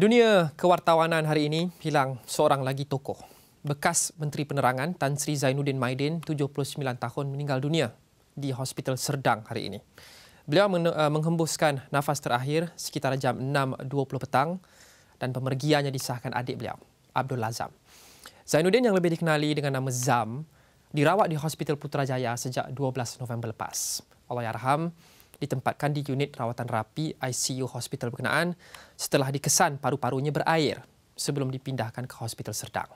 Dunia kewartawanan hari ini hilang seorang lagi tokoh. Bekas Menteri Penerangan Tan Sri Zainuddin Maidin, 79 tahun meninggal dunia di Hospital Serdang hari ini. Beliau eh, menghembuskan nafas terakhir sekitar jam 6.20 petang dan pemergiannya disahkan adik beliau, Abdul Lazam. Zainuddin yang lebih dikenali dengan nama Zam dirawat di Hospital Putrajaya sejak 12 November lepas. Allah yarham, ditempatkan di unit rawatan rapi ICU hospital berkenaan setelah dikesan paru-parunya berair sebelum dipindahkan ke hospital Serdang.